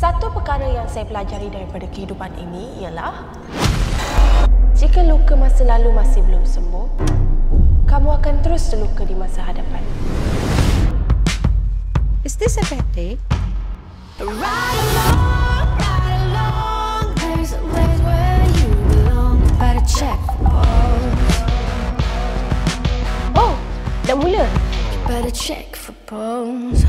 Satu perkara yang saya pelajari daripada kehidupan ini ialah jika luka masa lalu masih belum sembuh, kamu akan terus terluka di masa hadapan. Is this a bad day? Right along, right along, there's a place where you belong. Better check. Oh, dah mula. Better check for bones.